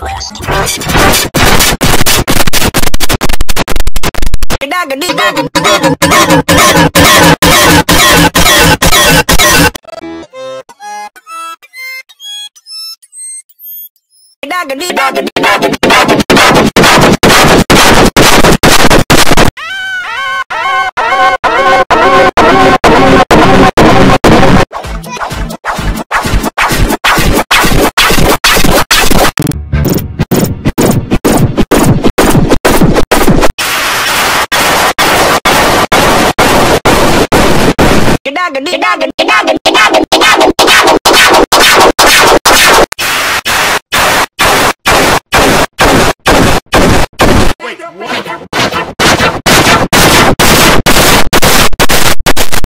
Get down, get down, Wait, what?